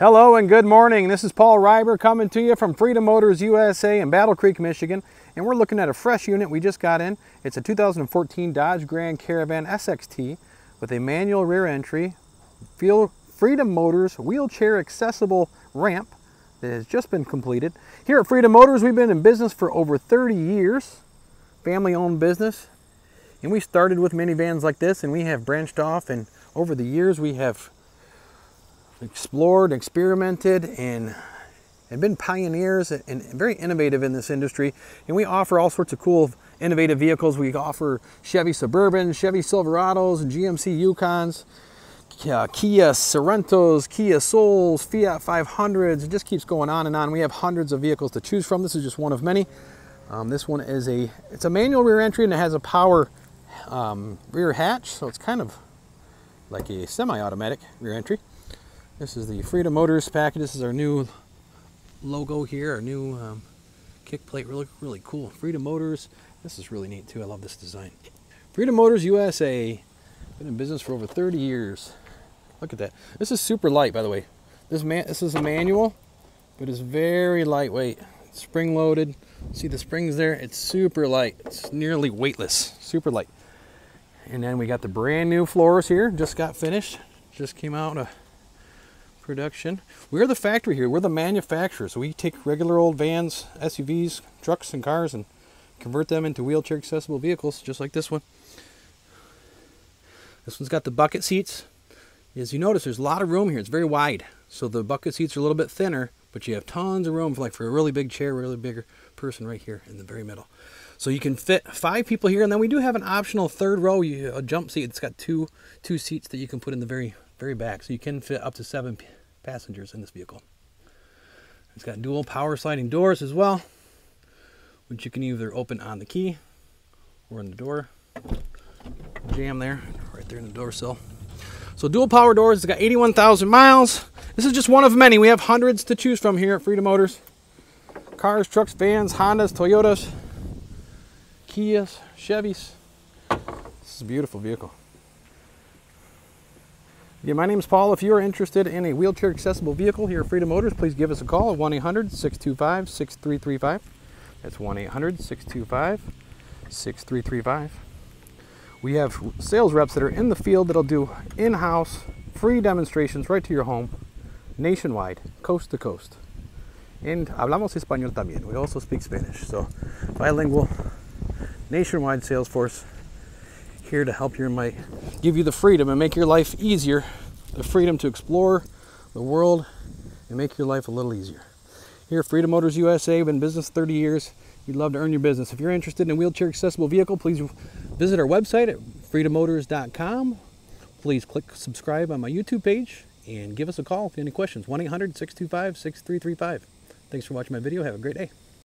Hello and good morning. This is Paul Reiber coming to you from Freedom Motors USA in Battle Creek, Michigan. And we're looking at a fresh unit we just got in. It's a 2014 Dodge Grand Caravan SXT with a manual rear entry, Freedom Motors wheelchair accessible ramp that has just been completed. Here at Freedom Motors, we've been in business for over 30 years, family owned business. And we started with minivans like this and we have branched off and over the years we have explored, experimented, and have been pioneers and very innovative in this industry. And we offer all sorts of cool, innovative vehicles. We offer Chevy Suburban, Chevy Silverados, GMC Yukons, uh, Kia Sorentos, Kia Souls, Fiat 500s. It just keeps going on and on. We have hundreds of vehicles to choose from. This is just one of many. Um, this one is a, it's a manual rear entry and it has a power um, rear hatch. So it's kind of like a semi-automatic rear entry. This is the Freedom Motors package. This is our new logo here, our new um, kick plate. Really, really cool. Freedom Motors. This is really neat too. I love this design. Freedom Motors USA. Been in business for over 30 years. Look at that. This is super light, by the way. This man, this is a manual, but it's very lightweight. Spring loaded. See the springs there? It's super light. It's nearly weightless. Super light. And then we got the brand new floors here. Just got finished. Just came out a production. We're the factory here. We're the manufacturer. So we take regular old vans, SUVs, trucks, and cars and convert them into wheelchair accessible vehicles, just like this one. This one's got the bucket seats. As you notice, there's a lot of room here. It's very wide. So the bucket seats are a little bit thinner, but you have tons of room for like for a really big chair, really bigger person right here in the very middle. So you can fit five people here, and then we do have an optional third row, a jump seat. It's got two two seats that you can put in the very very back, so you can fit up to seven passengers in this vehicle. It's got dual power sliding doors as well, which you can either open on the key or in the door. Jam there, right there in the door sill. So dual power doors, it's got 81,000 miles. This is just one of many. We have hundreds to choose from here at Freedom Motors. Cars, trucks, vans, Hondas, Toyotas, Kias, Chevys. This is a beautiful vehicle. Yeah, my name is Paul. If you are interested in a wheelchair accessible vehicle here at Freedom Motors, please give us a call at 1 800 625 6335. That's 1 800 625 6335. We have sales reps that are in the field that'll do in house free demonstrations right to your home, nationwide, coast to coast. And hablamos español también. We also speak Spanish. So, bilingual, nationwide sales force here to help you and my give you the freedom and make your life easier, the freedom to explore the world and make your life a little easier. Here at Freedom Motors USA, we've been in business 30 years. We'd love to earn your business. If you're interested in a wheelchair accessible vehicle, please visit our website at freedommotors.com. Please click subscribe on my YouTube page and give us a call if you have any questions. 1 800 625 6335. Thanks for watching my video. Have a great day.